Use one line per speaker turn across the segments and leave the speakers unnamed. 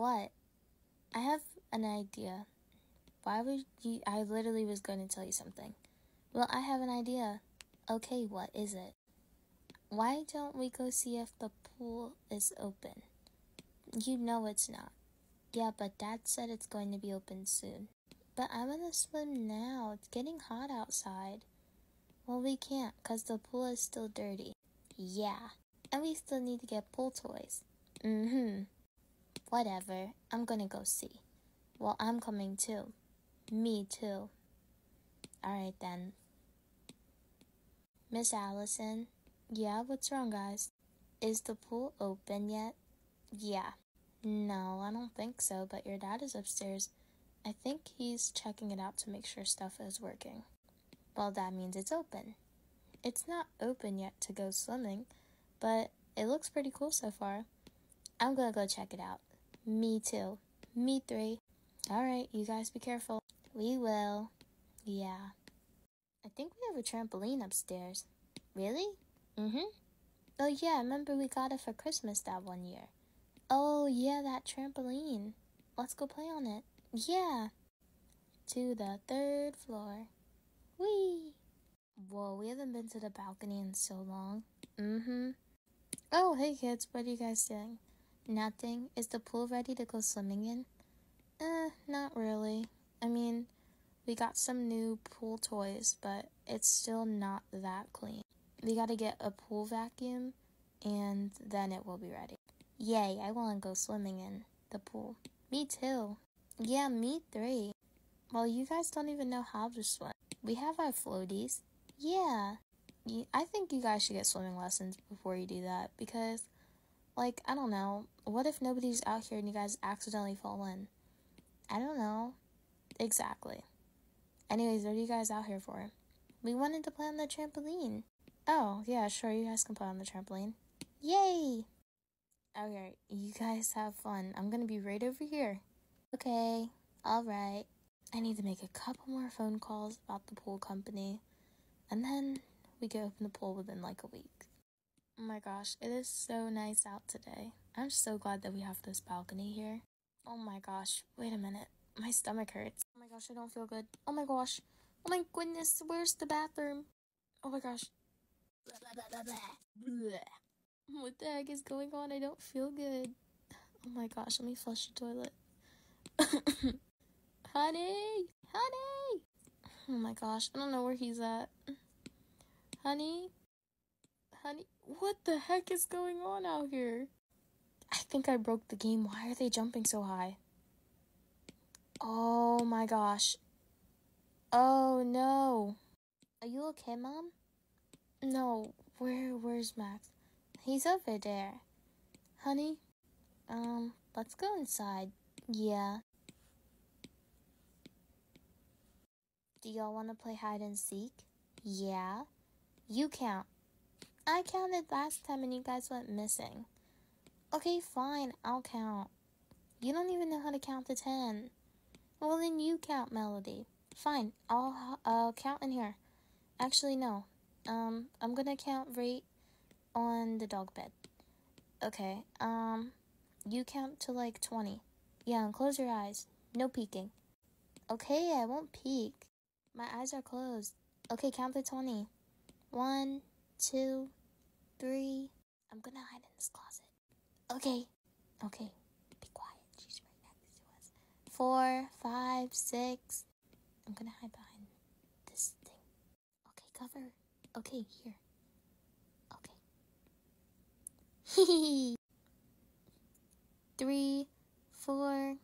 What? I have an idea. Why would you? I literally was going to tell you something. Well, I have an idea. Okay, what is it? Why don't we go see if the pool is open? You know it's not. Yeah, but Dad said it's going to be open soon. But I want to swim now. It's getting hot outside. Well, we can't because the pool is still dirty. Yeah. And we still need to get pool toys. Mm hmm. Whatever. I'm gonna go see. Well, I'm coming too. Me too. Alright then. Miss Allison. Yeah, what's wrong, guys? Is the pool open yet? Yeah. No, I don't think so, but your dad is upstairs. I think he's checking it out to make sure stuff is working. Well, that means it's open. It's not open yet to go swimming, but it looks pretty cool so far. I'm gonna go check it out. Me too. Me three. Alright, you guys be careful. We will. Yeah. I think we have a trampoline upstairs. Really? Mm hmm. Oh, yeah, remember we got it for Christmas that one year. Oh, yeah, that trampoline. Let's go play on it. Yeah. To the third floor. Whee! Whoa, we haven't been to the balcony in so long. Mm hmm. Oh, hey kids, what are you guys doing? Nothing. Is the pool ready to go swimming in? Eh, not really. I mean, we got some new pool toys, but it's still not that clean. We gotta get a pool vacuum, and then it will be ready. Yay, I want to go swimming in the pool. Me too. Yeah, me three. Well, you guys don't even know how to swim. We have our floaties. Yeah. I think you guys should get swimming lessons before you do that because, like, I don't know. What if nobody's out here and you guys accidentally fall in? I don't know. Exactly. Anyways, what are you guys out here for? We wanted to play on the trampoline. Oh, yeah, sure, you guys can play on the trampoline. Yay! Okay, you guys have fun. I'm gonna be right over here. Okay, alright. I need to make a couple more phone calls about the pool company, and then we can open the pool within like a week. Oh my gosh, it is so nice out today. I'm so glad that we have this balcony here. Oh my gosh, wait a minute. My stomach hurts. Oh my gosh, I don't feel good. Oh my gosh. Oh my goodness, where's the bathroom? Oh my gosh. What the heck is going on? I don't feel good. Oh my gosh, let me flush the toilet. honey! Honey! Oh my gosh, I don't know where he's at. Honey? Honey? What the heck is going on out here? I think I broke the game. Why are they jumping so high? Oh my gosh. Oh no. Are you okay, Mom? No. Where where's Max? He's over there. Honey, um, let's go inside. Yeah. Do y'all want to play hide and seek? Yeah. You count. I counted last time and you guys went missing. Okay, fine, I'll count. You don't even know how to count to ten. Well, then you count, Melody. Fine, I'll, I'll count in here. Actually, no. Um, I'm gonna count right on the dog bed. Okay, um, you count to like 20. Yeah, and close your eyes. No peeking. Okay, I won't peek. My eyes are closed. Okay, count to 20. One, two, three. I'm gonna hide in this closet. Okay, okay, be quiet. She's right next to us. Four, five, six. I'm gonna hide behind this thing. Okay, cover. Okay, here. Okay. Three, four.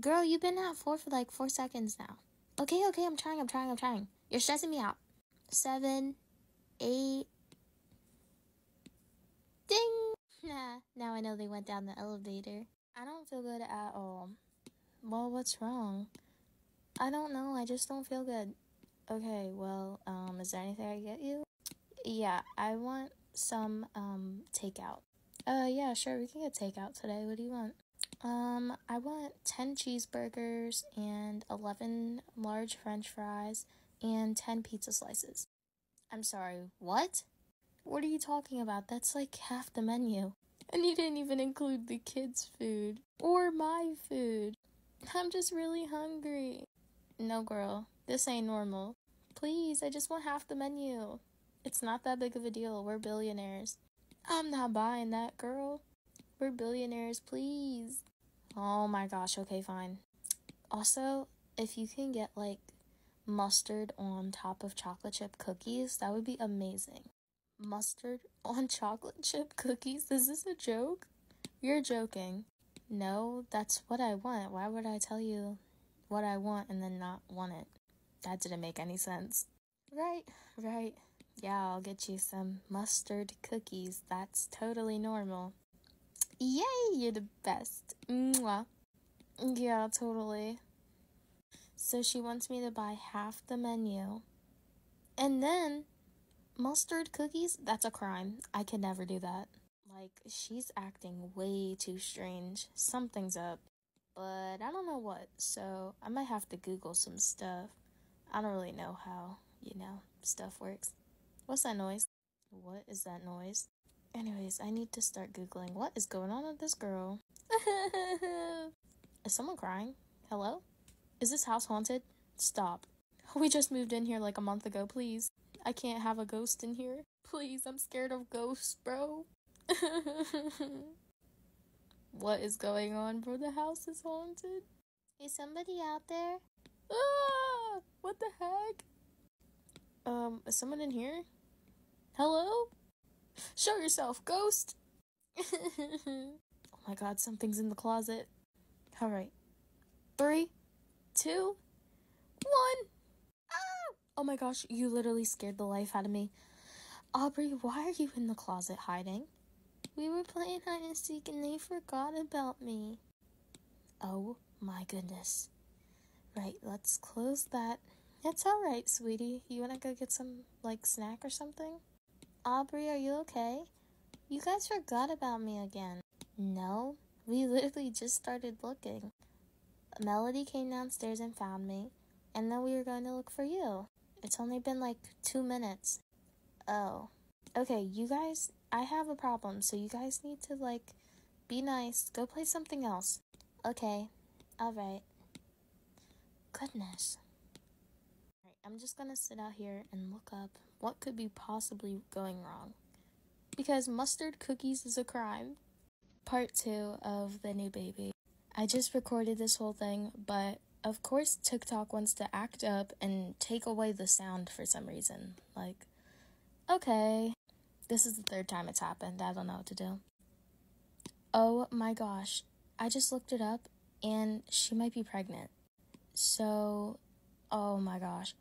Girl, you've been at four for like four seconds now. Okay, okay, I'm trying, I'm trying, I'm trying. You're stressing me out. Seven, eight. Ding! Nah, now I know they went down the elevator. I don't feel good at all. Well, what's wrong? I don't know, I just don't feel good. Okay, well, um, is there anything I get you? Yeah, I want some, um, takeout. Uh, yeah, sure, we can get takeout today. What do you want? Um, I want 10 cheeseburgers and 11 large french fries and 10 pizza slices. I'm sorry, what? What are you talking about? That's like half the menu. And you didn't even include the kids' food or my food. I'm just really hungry. No, girl, this ain't normal. Please, I just want half the menu. It's not that big of a deal. We're billionaires. I'm not buying that, girl. We're billionaires, please. Oh my gosh, okay, fine. Also, if you can get like mustard on top of chocolate chip cookies, that would be amazing. Mustard on chocolate chip cookies? This is this a joke? You're joking. No, that's what I want. Why would I tell you what I want and then not want it? That didn't make any sense. Right, right. Yeah, I'll get you some mustard cookies. That's totally normal. Yay, you're the best. Mwah. Yeah, totally. So she wants me to buy half the menu. And then mustard cookies? That's a crime. I could never do that. Like, she's acting way too strange. Something's up. But I don't know what, so I might have to Google some stuff. I don't really know how, you know, stuff works. What's that noise? What is that noise? Anyways, I need to start Googling what is going on with this girl. is someone crying? Hello? Is this house haunted? Stop. We just moved in here like a month ago, please. I can't have a ghost in here. Please, I'm scared of ghosts, bro. what is going on, bro? The house is haunted. Is somebody out there? Ah! What the heck? Um, is someone in here? Hello? Show yourself, ghost! oh my god, something's in the closet. Alright. Three, two, one. Oh my gosh, you literally scared the life out of me. Aubrey, why are you in the closet hiding? We were playing hide and seek and they forgot about me. Oh my goodness. Right, let's close that. It's alright, sweetie. You wanna go get some, like, snack or something? Aubrey, are you okay? You guys forgot about me again. No, we literally just started looking. Melody came downstairs and found me, and then we were going to look for you. It's only been like two minutes. Oh. Okay, you guys, I have a problem, so you guys need to, like, be nice. Go play something else. Okay, alright. Goodness. I'm just gonna sit out here and look up what could be possibly going wrong. Because mustard cookies is a crime. Part 2 of The New Baby. I just recorded this whole thing, but of course TikTok wants to act up and take away the sound for some reason. Like, okay, this is the third time it's happened. I don't know what to do. Oh my gosh, I just looked it up and she might be pregnant. So, oh my gosh.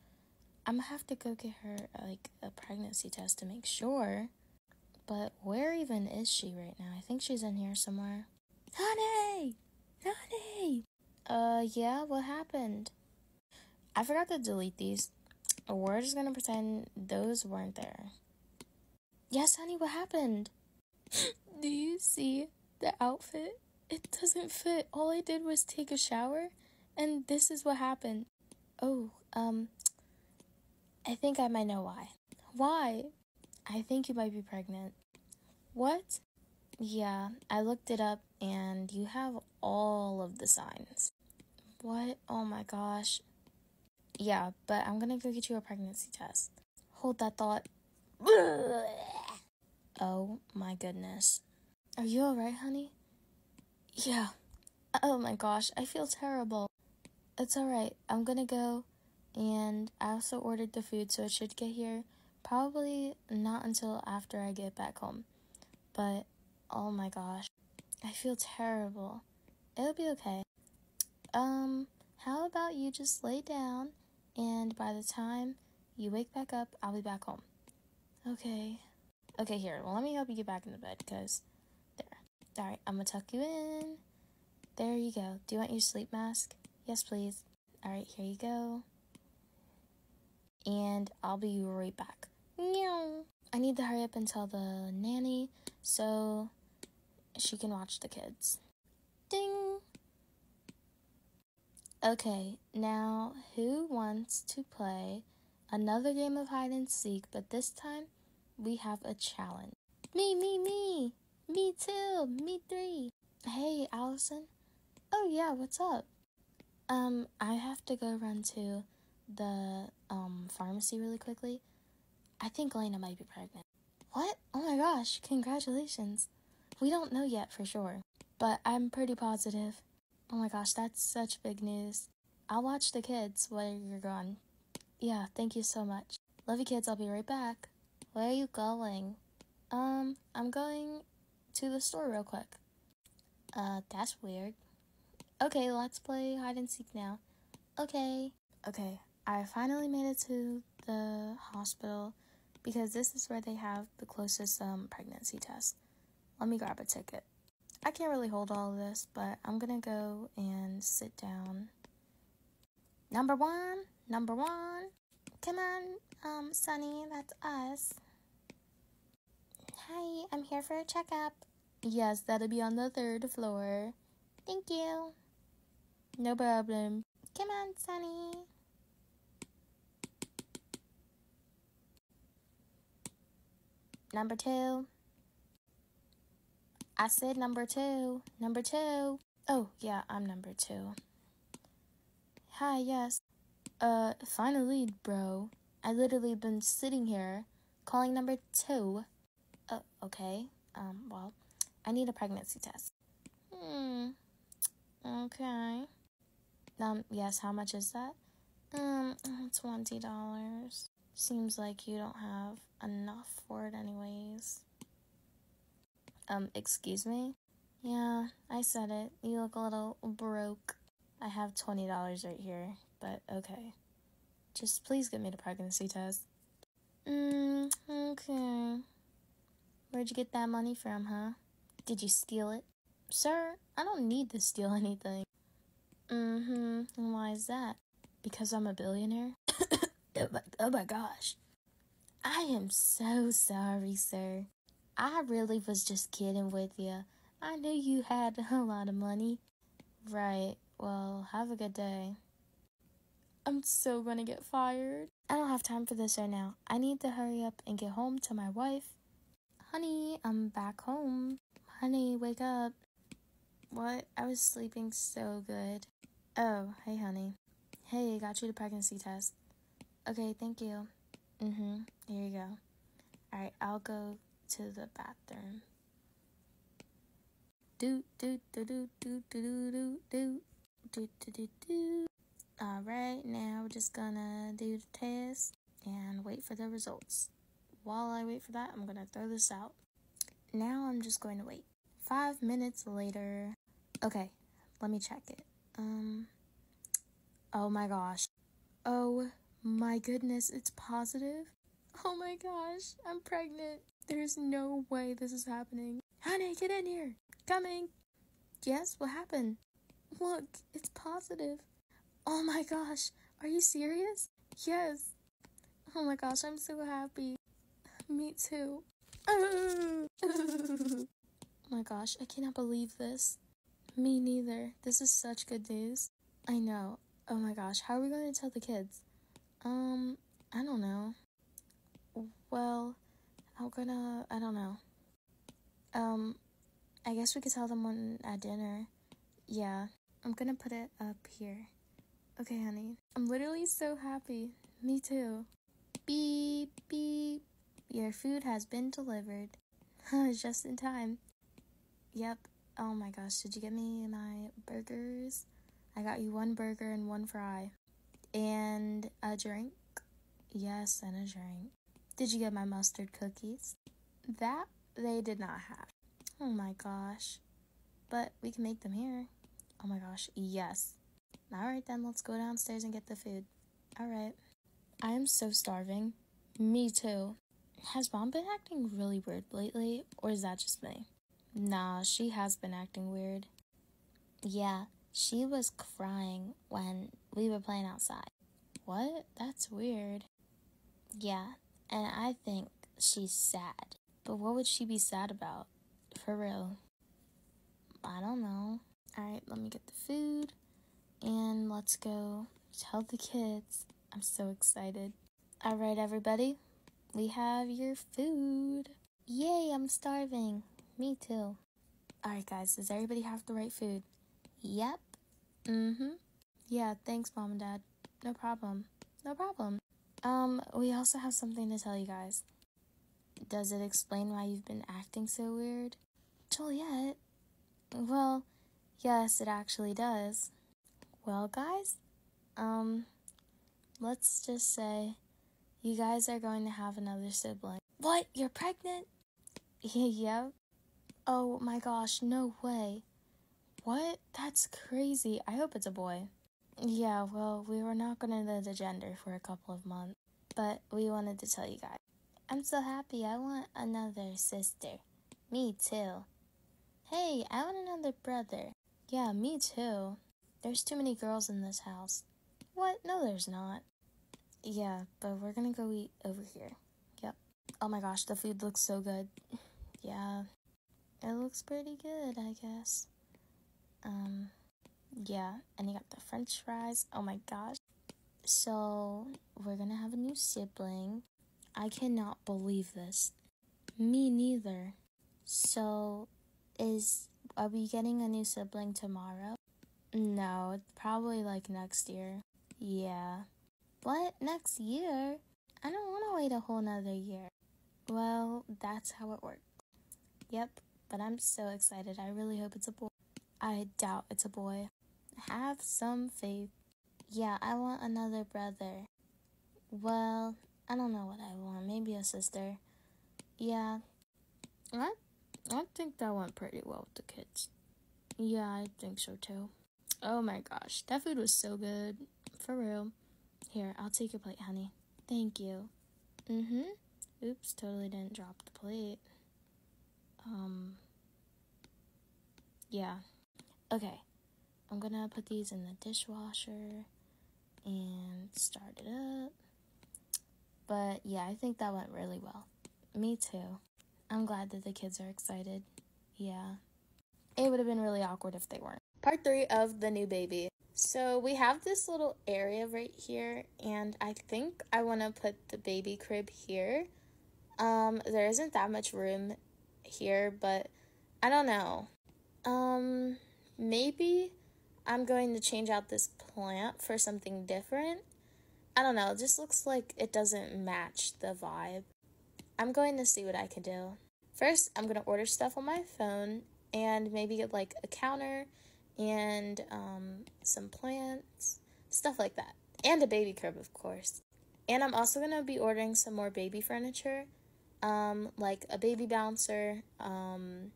I'm gonna have to go get her like a pregnancy test to make sure. But where even is she right now? I think she's in here somewhere. Honey! Honey! Uh, yeah, what happened? I forgot to delete these. We're just gonna pretend those weren't there. Yes, honey, what happened? Do you see the outfit? It doesn't fit. All I did was take a shower, and this is what happened. Oh, um, I think I might know why. Why? I think you might be pregnant. What? Yeah, I looked it up and you have all of the signs. What? Oh my gosh. Yeah, but I'm gonna go get you a pregnancy test. Hold that thought. Oh my goodness. Are you alright, honey? Yeah. Oh my gosh, I feel terrible. It's alright. I'm gonna go and I also ordered the food, so it should get here probably not until after I get back home. But oh my gosh, I feel terrible. It'll be okay. Um, how about you just lay down and by the time you wake back up, I'll be back home. Okay. Okay, here. Well, let me help you get back in the bed because there. All right, I'm gonna tuck you in. There you go. Do you want your sleep mask? Yes, please. All right, here you go and I'll be right back. Meow. I need to hurry up and tell the nanny so she can watch the kids. Ding! Okay, now who wants to play another game of hide and seek, but this time we have a challenge? Me, me, me! Me too. Me three. Hey, Allison. Oh yeah, what's up? Um, I have to go run to the um pharmacy really quickly. I think Lena might be pregnant. What? Oh my gosh, congratulations. We don't know yet for sure, but I'm pretty positive. Oh my gosh, that's such big news. I'll watch the kids while you're gone. Yeah, thank you so much. Love you kids, I'll be right back. Where are you going? Um, I'm going to the store real quick. Uh, that's weird. Okay, let's play hide and seek now. Okay. Okay, I finally made it to the hospital because this is where they have the closest um, pregnancy test. Let me grab a ticket. I can't really hold all of this, but I'm gonna go and sit down. Number one, number one. Come on, um, Sunny, that's us. Hi, I'm here for a checkup. Yes, that'll be on the third floor. Thank you. No problem. Come on, Sunny. Number two. I said number two. Number two. Oh, yeah, I'm number two. Hi, yes. Uh, finally, bro. I literally been sitting here calling number two. Uh, okay. Um, well, I need a pregnancy test. Hmm. Okay. Um, yes, how much is that? Um, twenty dollars. Seems like you don't have enough for it anyways. Um, excuse me? Yeah, I said it. You look a little broke. I have $20 right here, but okay. Just please get me the pregnancy test. Mm, okay. Where'd you get that money from, huh? Did you steal it? Sir, I don't need to steal anything. Mm-hmm. And why is that? Because I'm a billionaire? oh, my, oh my gosh. I am so sorry, sir. I really was just kidding with you. I knew you had a lot of money. Right. Well, have a good day. I'm so gonna get fired. I don't have time for this right now. I need to hurry up and get home to my wife. Honey, I'm back home. Honey, wake up. What? I was sleeping so good. Oh, hey, honey. Hey, got you the pregnancy test. Okay, thank you. Mm hmm. Here you go. Alright, I'll go to the bathroom. Do, do, do, do, do, do, do, do, do, do, do, do. Alright, now we're just gonna do the test and wait for the results. While I wait for that, I'm gonna throw this out. Now I'm just going to wait. Five minutes later. Okay, let me check it. Um, oh my gosh. Oh my goodness, it's positive. Oh my gosh, I'm pregnant. There's no way this is happening. Honey, get in here. Coming. Yes, what happened? Look, it's positive. Oh my gosh, are you serious? Yes. Oh my gosh, I'm so happy. Me too. oh my gosh, I cannot believe this. Me neither. This is such good news. I know. Oh my gosh, how are we going to tell the kids? Um, I don't know. Well, I'm gonna, I don't know. Um, I guess we could tell them when at dinner. Yeah, I'm gonna put it up here. Okay, honey. I'm literally so happy. Me too. Beep, beep. Your food has been delivered. Just in time. Yep. Oh my gosh, did you get me my burgers? I got you one burger and one fry. And a drink? Yes, and a drink. Did you get my mustard cookies? That they did not have. Oh my gosh. But we can make them here. Oh my gosh, yes. Alright then, let's go downstairs and get the food. Alright. I am so starving. Me too. Has mom been acting really weird lately, or is that just me? Nah, she has been acting weird. Yeah, she was crying when we were playing outside. What? That's weird. Yeah, and I think she's sad. But what would she be sad about? For real. I don't know. Alright, let me get the food and let's go tell the kids. I'm so excited. Alright, everybody, we have your food. Yay, I'm starving. Me too. Alright, guys, does everybody have the right food? Yep. Mm hmm. Yeah, thanks, Mom and Dad. No problem. No problem. Um, we also have something to tell you guys. Does it explain why you've been acting so weird? Juliet? Well, yes, it actually does. Well, guys, um, let's just say you guys are going to have another sibling. What? You're pregnant? yeah. Oh my gosh, no way. What? That's crazy. I hope it's a boy. Yeah, well, we were not gonna know the gender for a couple of months, but we wanted to tell you guys. I'm so happy. I want another sister. Me too. Hey, I want another brother. Yeah, me too. There's too many girls in this house. What? No, there's not. Yeah, but we're gonna go eat over here. Yep. Oh my gosh, the food looks so good. yeah, it looks pretty good, I guess. Um, yeah, and you got the french fries. Oh my gosh. So, we're gonna have a new sibling. I cannot believe this. Me neither. So, is are we getting a new sibling tomorrow? No, probably like next year. Yeah. What? Next year? I don't want to wait a whole nother year. Well, that's how it works. Yep, but I'm so excited. I really hope it's a boy. I doubt it's a boy. Have some faith. Yeah, I want another brother. Well, I don't know what I want. Maybe a sister. Yeah. What? I think that went pretty well with the kids. Yeah, I think so too. Oh my gosh, that food was so good. For real. Here, I'll take your plate, honey. Thank you. Mm hmm. Oops, totally didn't drop the plate. Um. Yeah. Okay. I'm gonna put these in the dishwasher and start it up. But yeah, I think that went really well. Me too. I'm glad that the kids are excited. Yeah. It would have been really awkward if they weren't. Part three of the new baby. So we have this little area right here, and I think I want to put the baby crib here. Um, there isn't that much room here, but I don't know. Um, maybe I'm going to change out this plant for something different. I don't know, it just looks like it doesn't match the vibe. I'm going to see what I can do. First, I'm going to order stuff on my phone and maybe get like a counter and um, some plants, stuff like that. And a baby crib, of course. And I'm also going to be ordering some more baby furniture, um, like a baby bouncer, um,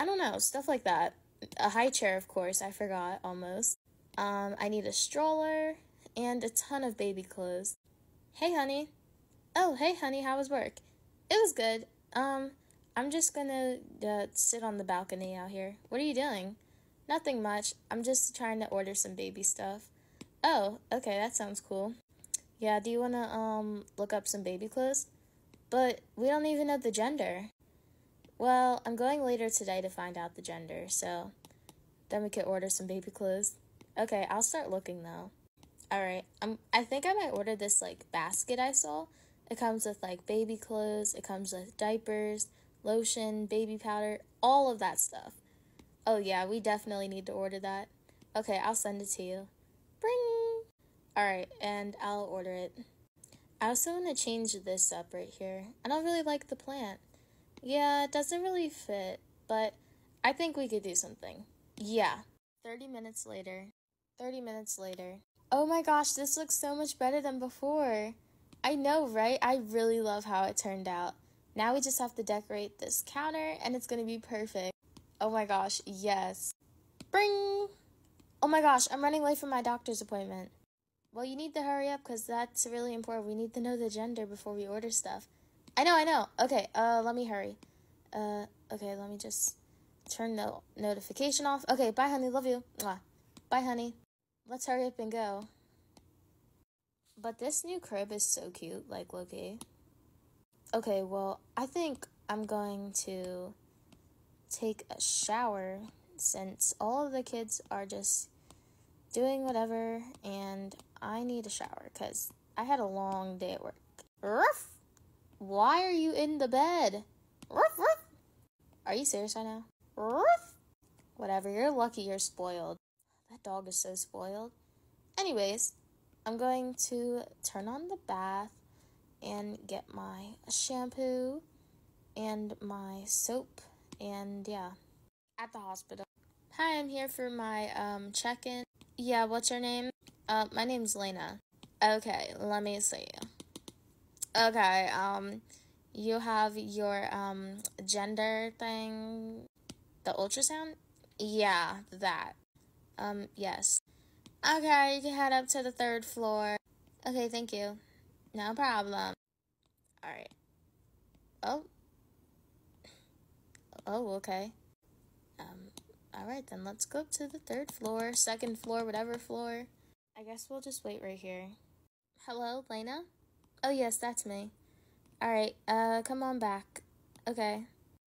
I don't know, stuff like that. A high chair, of course, I forgot almost. Um, I need a stroller and a ton of baby clothes. Hey, honey. Oh, hey, honey, how was work? It was good. Um, I'm just gonna uh, sit on the balcony out here. What are you doing? Nothing much. I'm just trying to order some baby stuff. Oh, okay, that sounds cool. Yeah, do you wanna, um, look up some baby clothes? But we don't even know the gender. Well, I'm going later today to find out the gender, so then we could order some baby clothes. Okay, I'll start looking though. Alright, um, I think I might order this, like, basket I saw. It comes with like baby clothes, it comes with diapers, lotion, baby powder, all of that stuff. Oh, yeah, we definitely need to order that. Okay, I'll send it to you. Bring! Alright, and I'll order it. I also want to change this up right here. I don't really like the plant. Yeah, it doesn't really fit, but I think we could do something. Yeah. 30 minutes later. 30 minutes later. Oh my gosh, this looks so much better than before. I know, right? I really love how it turned out. Now we just have to decorate this counter and it's gonna be perfect. Oh my gosh, yes. Bring! Oh my gosh, I'm running late for my doctor's appointment. Well, you need to hurry up because that's really important. We need to know the gender before we order stuff. I know, I know. Okay, uh, let me hurry. Uh, okay, let me just turn the notification off. Okay, bye, honey. Love you. Mwah. Bye, honey. Let's hurry up and go. But this new crib is so cute, like lowkey. Okay, well, I think I'm going to take a shower since all of the kids are just doing whatever and I need a shower because I had a long day at work. Ruff! Why are you in the bed? Ruff, ruff! Are you serious right now? Whatever, you're lucky you're spoiled. That dog is so spoiled. Anyways, I'm going to turn on the bath and get my shampoo and my soap and yeah, at the hospital. Hi, I'm here for my um check-in. Yeah, what's your name? Uh, my name's Lena. Okay, let me see. Okay, um, you have your um gender thing, the ultrasound. Yeah, that. Um, yes. Okay, you can head up to the third floor. Okay, thank you. No problem. Alright. Oh. Oh, okay. Um, alright then, let's go up to the third floor, second floor, whatever floor. I guess we'll just wait right here. Hello, Lena? Oh, yes, that's me. Alright, uh, come on back. Okay.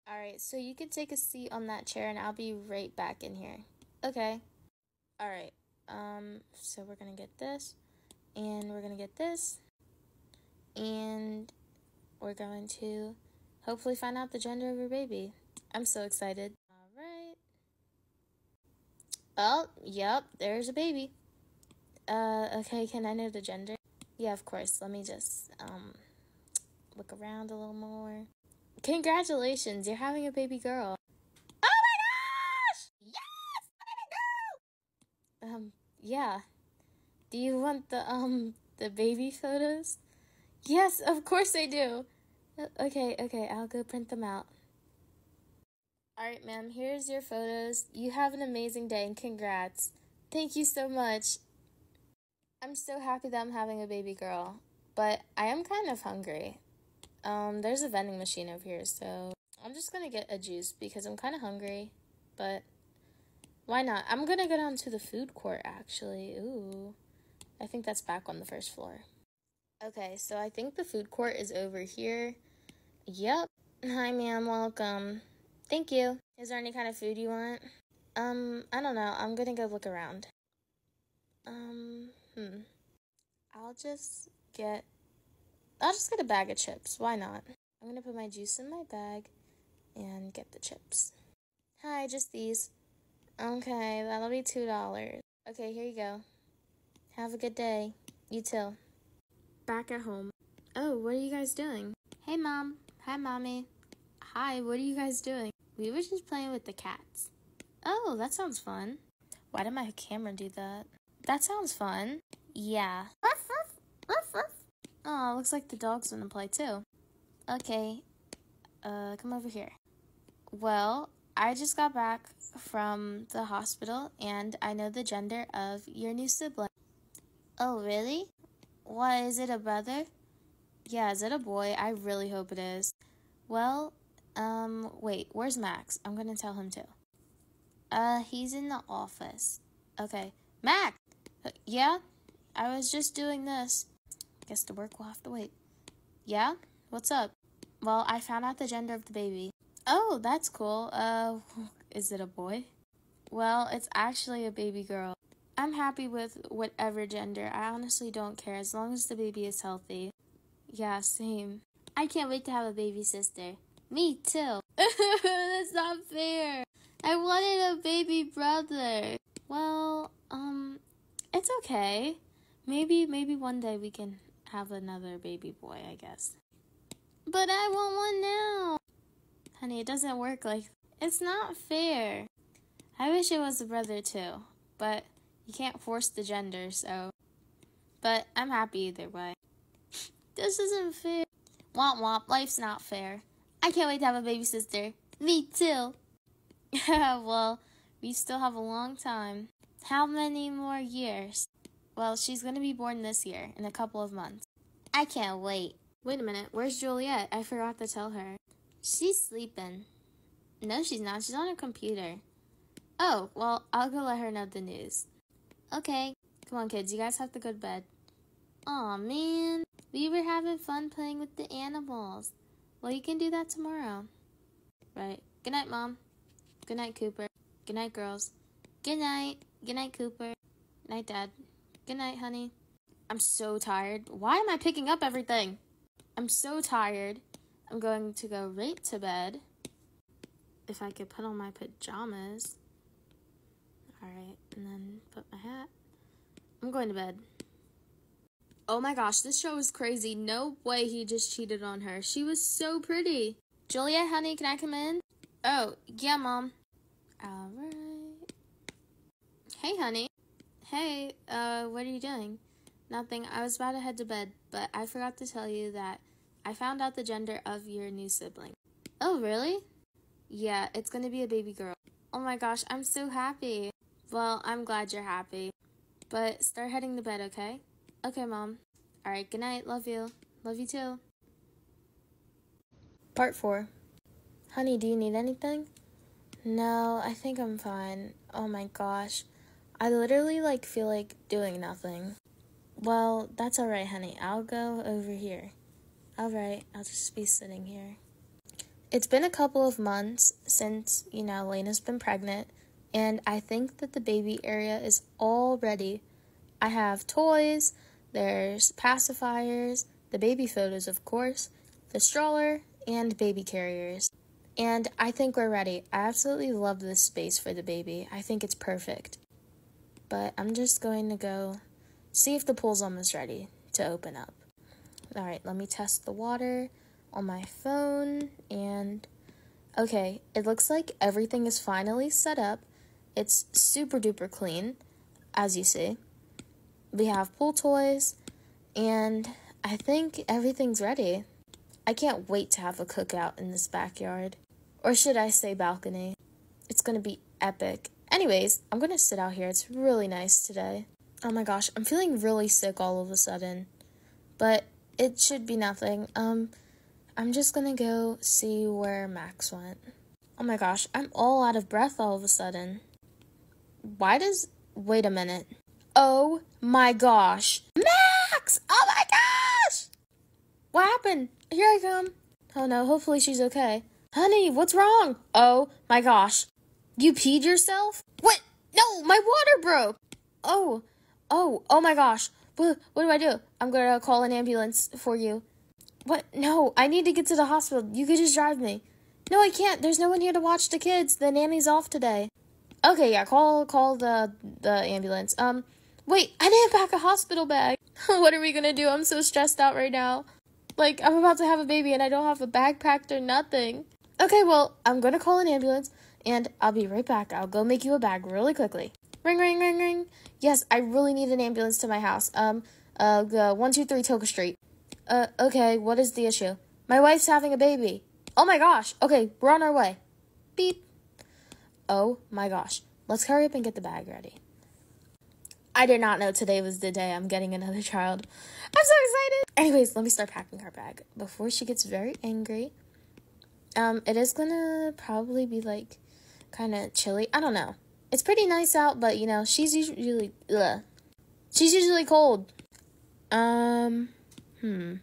Alright, so you can take a seat on that chair and I'll be right back in here. Okay. Alright, um, so we're gonna get this, and we're gonna get this, and we're going to hopefully find out the gender of your baby. I'm so excited. Alright. Oh, yep, there's a baby. Uh, okay, can I know the gender? Yeah, of course. Let me just, um, look around a little more. Congratulations, you're having a baby girl. Oh my gosh! Yes! Baby girl! Um, yeah. Do you want the, um, the baby photos? Yes, of course I do. Okay, okay, I'll go print them out. Alright, ma'am, here's your photos. You have an amazing day and congrats. Thank you so much. I'm so happy that I'm having a baby girl, but I am kind of hungry. Um, there's a vending machine over here, so I'm just gonna get a juice because I'm kind of hungry, but why not? I'm gonna go down to the food court actually. Ooh, I think that's back on the first floor. Okay, so I think the food court is over here. Yep. Hi, ma'am. Welcome. Thank you. Is there any kind of food you want? Um, I don't know. I'm gonna go look around. Um, hmm. I'll just get. I'll just get a bag of chips. Why not? I'm gonna put my juice in my bag and get the chips. Hi, just these. Okay, that'll be $2. Okay, here you go. Have a good day. You too. Back at home. Oh, what are you guys doing? Hey, Mom. Hi, Mommy. Hi, what are you guys doing? We were just playing with the cats. Oh, that sounds fun. Why did my camera do that? That sounds fun. Yeah. Oh, looks like the dog's gonna play too. Okay, uh, come over here. Well, I just got back from the hospital and I know the gender of your new sibling. Oh, really? What, is it a brother? Yeah, is it a boy? I really hope it is. Well, um, wait, where's Max? I'm gonna tell him too. Uh, he's in the office. Okay. Max! Yeah? I was just doing this. Guess the work will have to wait. Yeah? What's up? Well, I found out the gender of the baby. Oh, that's cool. Uh, is it a boy? Well, it's actually a baby girl. I'm happy with whatever gender. I honestly don't care as long as the baby is healthy. Yeah, same. I can't wait to have a baby sister. Me too. That's not fair. I wanted a baby brother. Well, um, it's okay. Maybe, maybe one day we can have another baby boy, I guess. But I want one now. Honey, it doesn't work like it's not fair. I wish it was a brother too, but you can't force the gender, so. But I'm happy either way. this isn't fair. Womp womp, life's not fair. I can't wait to have a baby sister. Me too. well, we still have a long time. How many more years? Well, she's going to be born this year, in a couple of months. I can't wait. Wait a minute, where's Juliet? I forgot to tell her. She's sleeping. No, she's not. She's on her computer. Oh, well, I'll go let her know the news. Okay. Come on, kids. You guys have to go to bed. Aw, man. We were having fun playing with the animals. Well, you can do that tomorrow. Right. Good night, Mom. Good night, Cooper. Good night, girls. Good night. Good night, Cooper. Night, Dad. Good night, honey. I'm so tired. Why am I picking up everything? I'm so tired. I'm going to go right to bed. if I could put on my pajamas. Alright, and then put my hat. I'm going to bed. Oh my gosh, this show is crazy. No way he just cheated on her. She was so pretty. Julia, honey, can I come in? Oh, yeah, Mom. Alright. Hey, honey. Hey, uh, what are you doing? Nothing. I was about to head to bed, but I forgot to tell you that I found out the gender of your new sibling. Oh, really? Yeah, it's gonna be a baby girl. Oh my gosh, I'm so happy. Well, I'm glad you're happy. But start heading to bed, okay? Okay, Mom. Alright, good night. Love you. Love you too. Part 4 Honey, do you need anything? No, I think I'm fine. Oh my gosh. I literally like feel like doing nothing. Well, that's alright, honey. I'll go over here. Alright, I'll just be sitting here. It's been a couple of months since, you know, Lena's been pregnant, and I think that the baby area is all ready. I have toys, there's pacifiers, the baby photos, of course, the stroller, and baby carriers. And I think we're ready. I absolutely love this space for the baby. I think it's perfect. But I'm just going to go see if the pool's almost ready to open up. All right, let me test the water on my phone and okay, it looks like everything is finally set up. It's super duper clean, as you see. We have pool toys and I think everything's ready. I can't wait to have a cookout in this backyard. Or should I say balcony? It's gonna be epic. Anyways, I'm gonna sit out here. It's really nice today. Oh my gosh, I'm feeling really sick all of a sudden. But it should be nothing. Um, I'm just gonna go see where Max went. Oh my gosh, I'm all out of breath all of a sudden. Why does. Wait a minute. Oh my gosh. Max! Oh my gosh! What happened? Here I come. Oh no, hopefully she's okay. Honey, what's wrong? Oh my gosh. You peed yourself? What? No, my water broke. Oh, oh, oh my gosh. What, do I do? I'm gonna call an ambulance for you. What? No, I need to get to the hospital. You could just drive me. No, I can't. There's no one here to watch the kids. The nanny's off today. Okay, yeah, call call the the ambulance. Um, wait, I didn't pack a hospital bag. what are we gonna do? I'm so stressed out right now. Like, I'm about to have a baby and I don't have a bag packed or nothing. Okay, well, I'm gonna call an ambulance and I'll be right back. I'll go make you a bag really quickly. Ring, ring, ring, ring. Yes, I really need an ambulance to my house. Um, uh, the 123 Toca Street. Uh, okay, what is the issue? My wife's having a baby. Oh my gosh. Okay, we're on our way. Beep. Oh my gosh. Let's hurry up and get the bag ready. I did not know today was the day I'm getting another child. I'm so excited. Anyways, let me start packing her bag before she gets very angry. Um, it is gonna probably be like kind of chilly. I don't know. It's pretty nice out, but you know, she's usually ugh. she's usually cold. Um, hmm.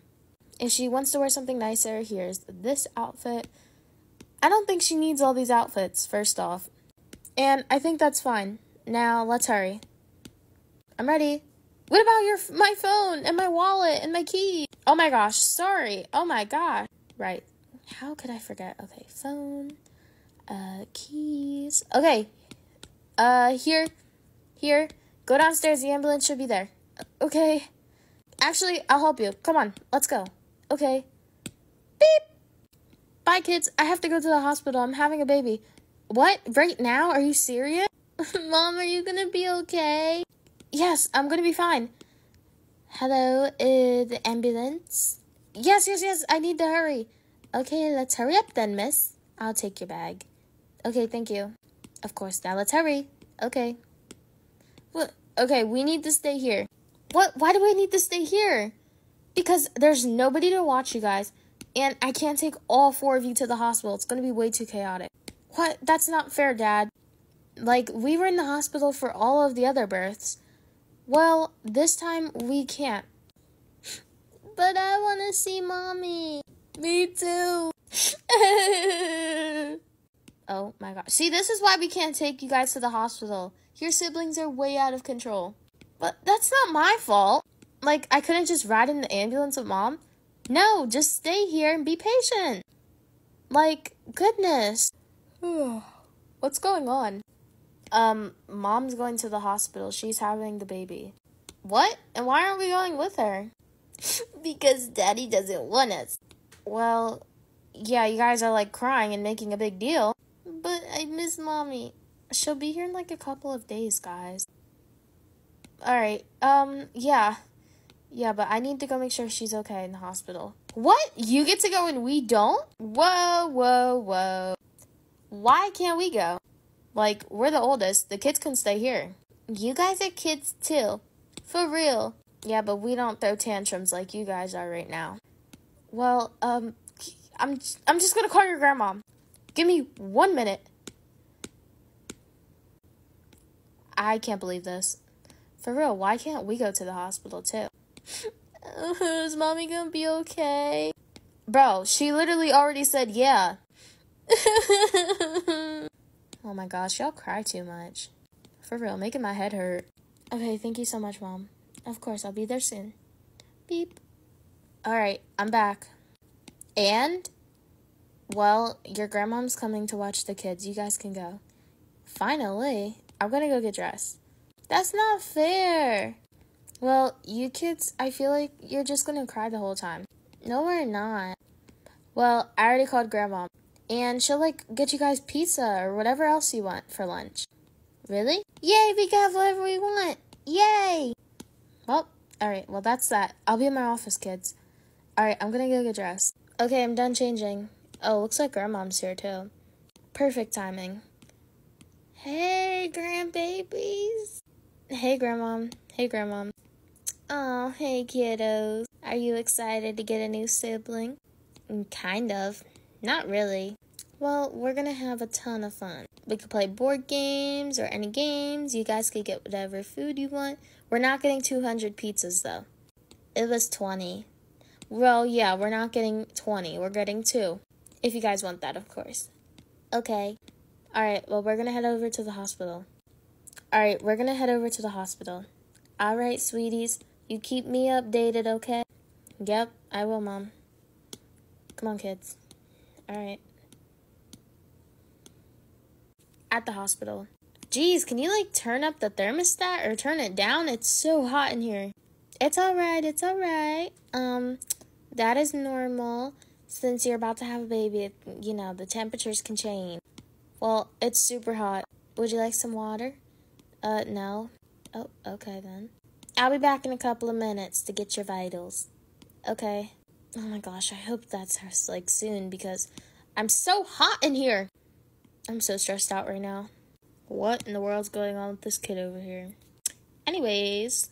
If she wants to wear something nicer, here's this outfit. I don't think she needs all these outfits, first off. And I think that's fine. Now, let's hurry. I'm ready. What about your my phone and my wallet and my key? Oh my gosh, sorry. Oh my gosh. Right. How could I forget? Okay, phone, uh, keys. Okay, uh, here, here. Go downstairs. The ambulance should be there. Okay. Actually, I'll help you. Come on, let's go. Okay. Beep. Bye, kids. I have to go to the hospital. I'm having a baby. What? Right now? Are you serious? Mom, are you gonna be okay? Yes, I'm gonna be fine. Hello, uh, the ambulance? Yes, yes, yes, I need to hurry. Okay, let's hurry up then, miss. I'll take your bag. Okay, thank you. Of course, now let's hurry. Okay. What? Okay, we need to stay here. What? Why do we need to stay here? Because there's nobody to watch you guys, and I can't take all four of you to the hospital. It's gonna be way too chaotic. What? That's not fair, Dad. Like, we were in the hospital for all of the other births. Well, this time we can't. But I want to see Mommy. Me too. oh my god. See, this is why we can't take you guys to the hospital. Your siblings are way out of control. But that's not my fault. Like, I couldn't just ride in the ambulance with mom. No, just stay here and be patient. Like, goodness. What's going on? Um, mom's going to the hospital. She's having the baby. What? And why aren't we going with her?
because daddy doesn't want us.
Well, yeah, you guys are like crying and making a big deal.
But I miss mommy.
She'll be here in like a couple of days, guys. Alright, um, yeah. Yeah, but I need to go make sure she's okay in the hospital. What? You get to go and we don't? Whoa, whoa, whoa. Why can't we go? Like, we're the oldest. The kids can stay here.
You guys are kids too. For real.
Yeah, but we don't throw tantrums like you guys are right now. Well, um, I'm I'm just gonna call your grandma. Give me one minute. I can't believe this. For real, why can't we go to the hospital too?
Is mommy gonna be okay?
Bro, she literally already said yeah. oh my gosh, y'all cry too much. For real, making my head hurt. Okay, thank you so much, Mom. Of course, I'll be there soon. Beep. Alright, I'm back. And, well, your grandmom's coming to watch the kids. You guys can go. Finally, I'm gonna go get dressed. That's not fair. Well, you kids, I feel like you're just gonna cry the whole time.
No, we're not.
Well, I already called grandma and she'll like get you guys pizza or whatever else you want for lunch.
Really? Yay, we can have whatever we want. Yay!
Well, alright, well that's that. I'll be in my office, kids. Alright, I'm gonna go get dressed. Okay, I'm done changing. Oh, looks like grandmom's here too. Perfect timing.
Hey, grandbabies.
Hey, grandmom. Hey, grandmom.
Oh, hey, kiddos. Are you excited to get a new sibling?
Mm, kind of.
Not really.
Well, we're gonna have a ton of fun. We could play board games or any games. You guys could get whatever food you want. We're not getting 200 pizzas though.
It was 20.
Well, yeah, we're not getting 20. We're getting two. If you guys want that, of course.
Okay.
Alright, well, we're gonna head over to the hospital. Alright, we're gonna head over to the hospital.
Alright, sweeties. You keep me updated, okay?
Yep, I will, Mom. Come on, kids. All right. At the hospital. Geez, can you like turn up the thermostat or turn it down? It's so hot in here.
It's all right. It's all right. Um, that is normal. Since you're about to have a baby, you know, the temperatures can change.
Well, it's super hot.
Would you like some water?
Uh, no.
Oh, okay then.
I'll be back in a couple of minutes to get your vitals.
Okay.
Oh my gosh, I hope that's like soon because I'm so hot in here. I'm so stressed out right now. What in the world's going on with this kid over here? Anyways,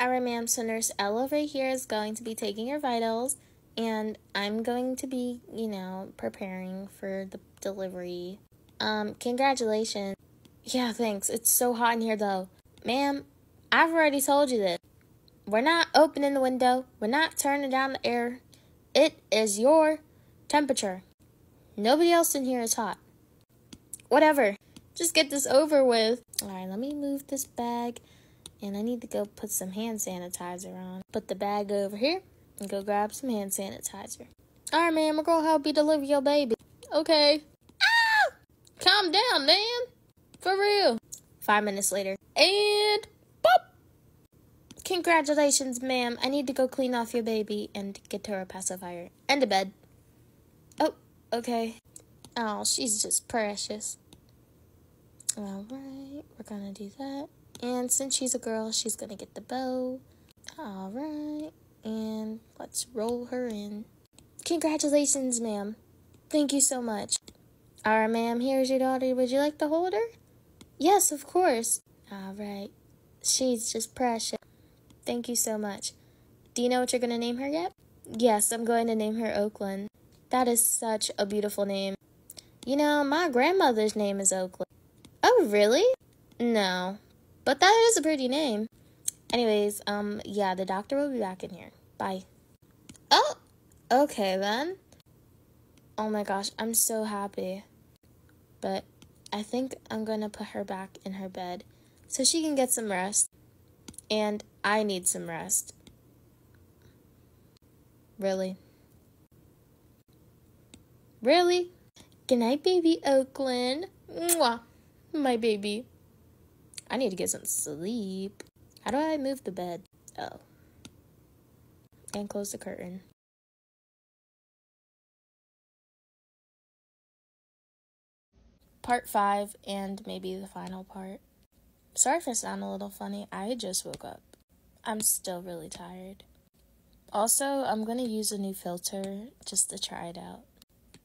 our ma'am, so Nurse L over here is going to be taking your vitals, and I'm going to be, you know, preparing for the delivery. Um, congratulations. Yeah, thanks. It's so hot in here though. Ma'am, I've already told you this. We're not opening the window. We're not turning down the air. It is your temperature. Nobody else in here is hot. Whatever. Just get this over with. Alright, let me move this bag. And I need to go put some hand sanitizer on. Put the bag over here and go grab some hand sanitizer. Alright, man, we're gonna help you deliver your baby. Okay. Ah! Calm down, man. For real. Five minutes later. And Congratulations, ma'am. I need to go clean off your baby and get her a pacifier and a bed. Oh, okay. Oh, she's just precious. Alright, we're gonna do that. And since she's a girl, she's gonna get the bow. Alright, and let's roll her in. Congratulations, ma'am. Thank you so much. Alright, ma'am, here's your daughter. Would you like to hold her? Yes, of course. Alright. She's just precious. Thank you so much. Do you know what you're going to name her yet? Yes, I'm going to name her Oakland. That is such a beautiful name. You know, my grandmother's name is Oakland.
Oh, really?
No. But that is a pretty name. Anyways, um, yeah, the doctor will be back in here. Bye.
Oh, okay then.
Oh my gosh, I'm so happy. But I think I'm gonna put her back in her bed so she can get some rest. And I need some rest. Really? Really?
Good night, baby Oakland. Mwah. My baby. I need to get some sleep. How do I move the bed? Oh. And close the curtain. Part 5 and maybe the final part. Sorry if I sound a little funny. I just woke up. I'm still really tired. Also, I'm to use a new filter just to try it out.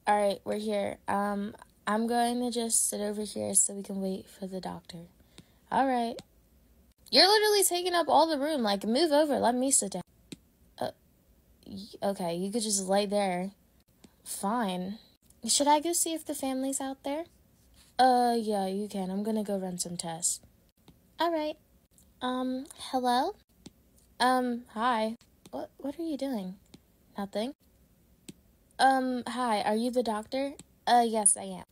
All right, we're here. Um I'm going to just sit over here so we can wait for the doctor. All right. You're literally taking up all the room. Like, move over. Let me sit down. Uh, okay, you could just lay there. Fine. Should I go see if the family's out there? Uh, yeah, you can. I'm gonna go run some tests. All right. Um, hello? Um, hi. What, what are you doing? Nothing. Um, hi, are you the doctor? Uh, yes, I am.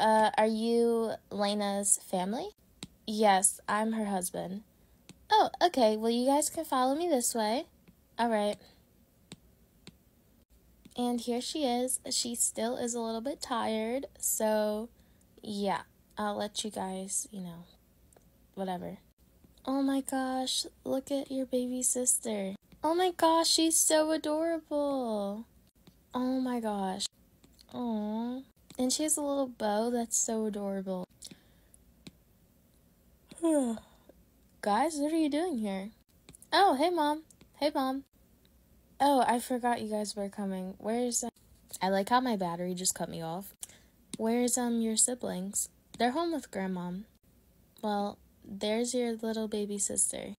Uh, are you Lena's family? Yes, I'm her husband. Oh, okay. Well, you guys can follow me this way. All right. And here she is. She still is a little bit tired, so yeah, I'll let you guys, you know, whatever. Oh my gosh, look at your baby sister. Oh my gosh, she's so adorable. Oh my gosh. Oh. And she has a little bow that's so adorable. Guys, what are you doing here? Oh, hey mom. Hey mom. Oh, I forgot you guys were coming. Where's uh, I like how my battery just cut me off. Where's um your siblings? They're home with grandma. Well, there's your little baby sister.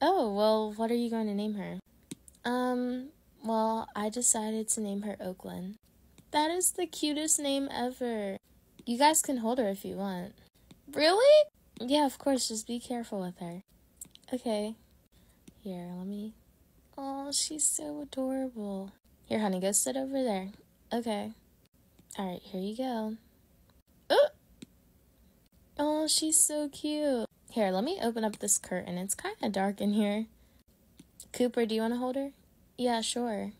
Oh, well, what are you going to name her? Um, well, I decided to name her Oakland. That is the cutest name ever. You guys can hold her if you want. Really? Yeah, of course. Just be careful with her. Okay. Here, let me. Oh, she's so adorable. Here, honey, go sit over there. Okay. Alright, here you go. Oh! Oh, she's so cute. Here, let me open up this curtain. It's kind of dark in here. Cooper, do you want to hold her? Yeah, sure.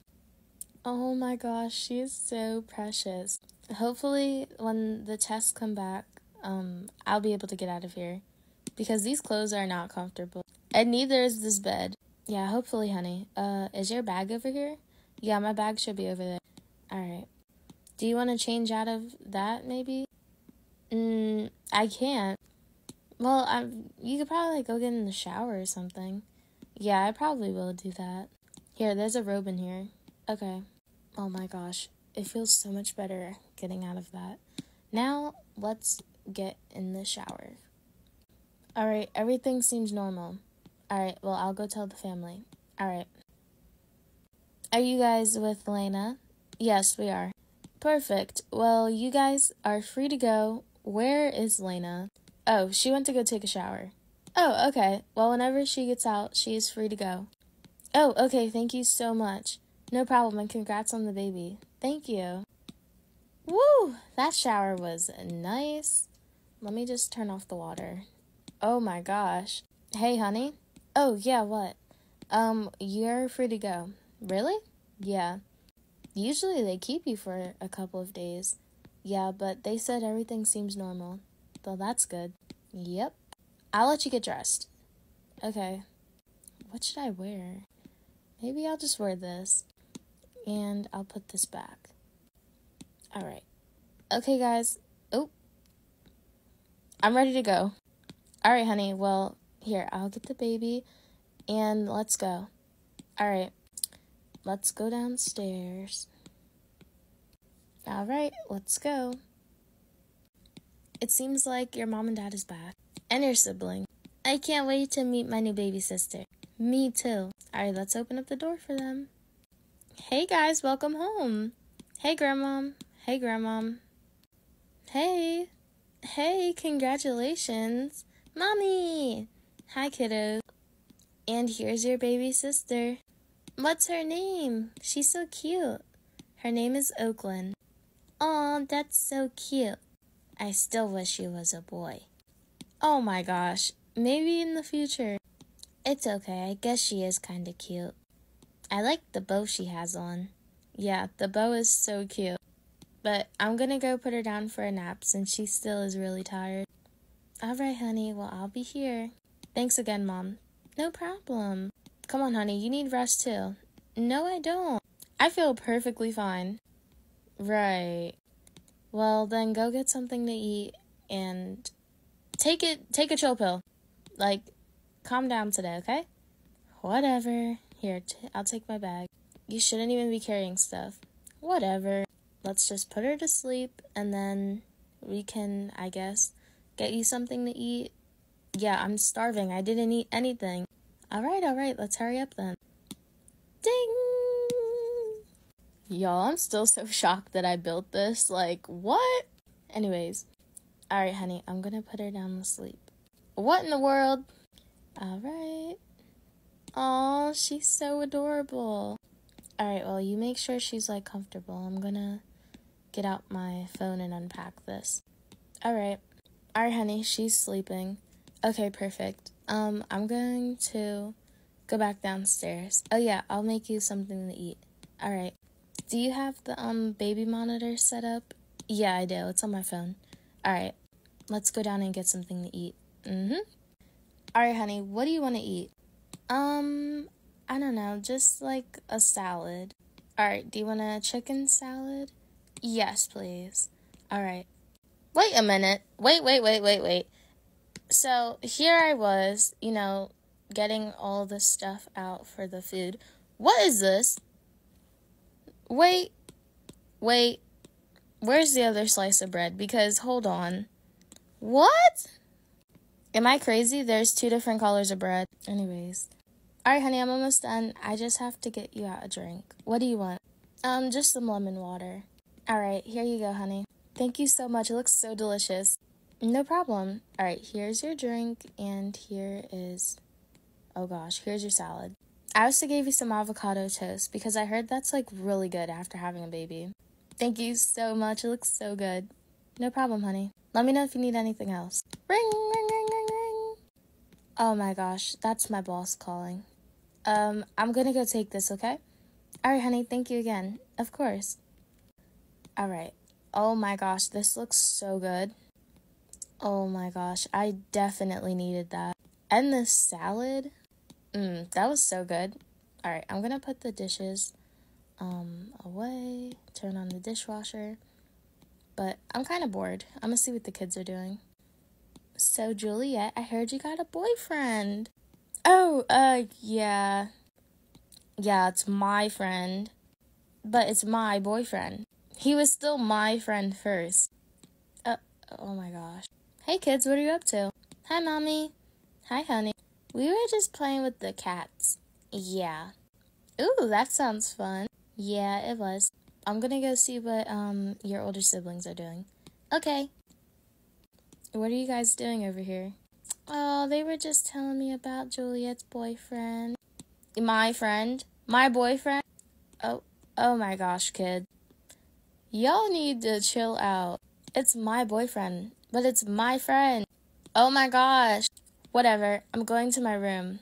Oh my gosh, she is so precious. Hopefully, when the tests come back, um, I'll be able to get out of here because these clothes are not comfortable, and neither is this bed. Yeah, hopefully, honey. Uh, is your bag over here? Yeah, my bag should be over there. All right. Do you want to change out of that, maybe? Mm, I can't. Well, I you could probably like, go get in the shower or something. Yeah, I probably will do that. Here, there's a robe in here. Okay. Oh my gosh, it feels so much better getting out of that. Now, let's get in the shower. Alright, everything seems normal. Alright, well, I'll go tell the family. Alright. Are you guys with Lena? Yes, we are. Perfect. Well, you guys are free to go. Where is Lena? Oh, she went to go take a shower. Oh, okay. Well, whenever she gets out, she is free to go. Oh, okay. Thank you so much. No problem, and congrats on the baby. Thank you. Woo! That shower was nice. Let me just turn off the water. Oh my gosh. Hey, honey. Oh, yeah, what? Um, you're free to go. Really? Yeah. Usually they keep you for a couple of days. Yeah, but they said everything seems normal. Well, that's good. Yep. I'll let you get dressed. Okay. What should I wear? Maybe I'll just wear this and I'll put this back. All right. Okay, guys. Oh, I'm ready to go. All right, honey. Well, here, I'll get the baby and let's go. All right. Let's go downstairs. All right, let's go. It seems like your mom and dad is back and your sibling. I can't wait to meet my new baby sister. Me too. All right, let's open up the door for them. Hey guys, welcome home. Hey grandma. Hey grandma. Hey. Hey, congratulations. Mommy. Hi kiddo. And here's your baby sister. What's her name? She's so cute. Her name is Oakland. Aw, that's so cute. I still wish she was a boy. Oh my gosh. Maybe in the future. It's okay. I guess she is kind of cute. I like the bow she has on. Yeah, the bow is so cute. But I'm gonna go put her down for a nap since she still is really tired. All right, honey. Well, I'll be here. Thanks again, Mom. No problem. Come on, honey. You need rest too. No, I don't. I feel perfectly fine. Right. Well, then go get something to eat and take it take a chill pill. Like calm down today, okay? Whatever. Here, I'll take my bag. You shouldn't even be carrying stuff. Whatever. Let's just put her to sleep and then we can, I guess, get you something to eat. Yeah, I'm starving. I didn't eat anything. All right, all right. Let's hurry up then. Ding! Y'all, I'm still so shocked that I built this. Like, what? Anyways, all right, honey, I'm gonna put her down to sleep. What in the world? All right. Oh, she's so adorable. All right, well, you make sure she's like comfortable. I'm gonna get out my phone and unpack this. All right. All right, honey, she's sleeping. Okay, perfect. Um, I'm going to go back downstairs. Oh yeah, I'll make you something to eat. All right. Do you have the um baby monitor set up? Yeah, I do. It's on my phone. All right. Let's go down and get something to eat. Mhm. All right, honey. What do you want to eat? Um, I don't know, just like a salad. All right. Do you want a chicken salad? Yes, please. All right. Wait a minute. Wait, wait, wait, wait, wait. So, here I was, you know, getting all the stuff out for the food. What is this? Wait, wait. Where's the other slice of bread? Because, hold on. What? Am I crazy? There's two different colors of bread. Anyways. Alright, honey, I'm almost done. I just have to get you out a drink. What do you want? Um, just some lemon water. Alright, here you go, honey. Thank you so much. It looks so delicious. No problem. Alright, here's your drink, and here is. Oh gosh, here's your salad. I also gave you some avocado toast because I heard that's like really good after having a baby. Thank you so much. It looks so good. No problem, honey. Let me know if you need anything else. Ring, ring, ring, ring, ring. Oh my gosh, that's my boss calling. Um, I'm gonna go take this, okay? Alright, honey, thank you again. Of course. Alright. Oh my gosh, this looks so good. Oh my gosh, I definitely needed that. And this salad. Mmm, that was so good. All right, I'm gonna put the dishes um away, turn on the dishwasher. But I'm kind of bored. I'm gonna see what the kids are doing. So, Juliet, I heard you got a boyfriend. Oh, uh, yeah. Yeah, it's my friend. But it's my boyfriend. He was still my friend first. Uh, oh my gosh. Hey kids, what are you up to? Hi, mommy. Hi, honey. We were just playing with the cats. Yeah. Ooh, that sounds fun. Yeah, it was. I'm gonna go see what um your older siblings are doing. Okay. What are you guys doing over here? Oh, they were just telling me about Juliet's boyfriend. My friend? My boyfriend? Oh, oh my gosh, kid. Y'all need to chill out. It's my boyfriend, but it's my friend. Oh my gosh. Whatever, I'm going to my room.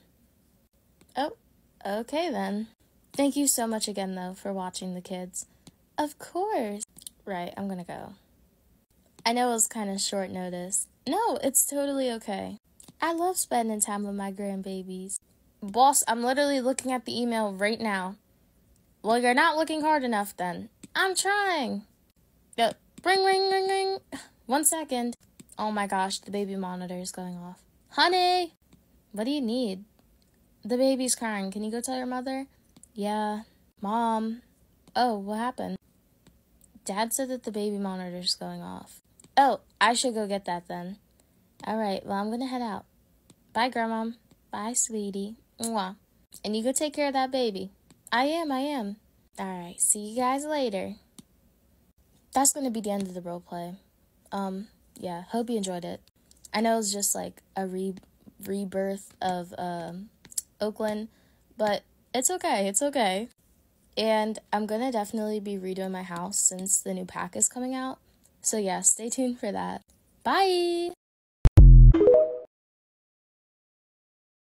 Oh, okay then. Thank you so much again, though, for watching the kids. Of course. Right, I'm gonna go. I know it was kind of short notice. No, it's totally okay. I love spending time with my grandbabies. Boss, I'm literally looking at the email right now. Well, you're not looking hard enough then. I'm trying. Yep. Ring, ring, ring, ring. One second. Oh my gosh, the baby monitor is going off. Honey, what do you need? The baby's crying. Can you go tell your mother? Yeah. Mom. Oh, what happened? Dad said that the baby monitor's going off. Oh, I should go get that then. All right, well, I'm going to head out. Bye, Grandma. Bye, sweetie. Mwah. And you go take care of that baby. I am, I am. All right, see you guys later. That's going to be the end of the role play. Um, yeah, hope you enjoyed it. I know it's just like a re- rebirth of um, Oakland, but it's okay. It's okay. And I'm gonna definitely be redoing my house since the new pack is coming out. So, yeah, stay tuned for that. Bye!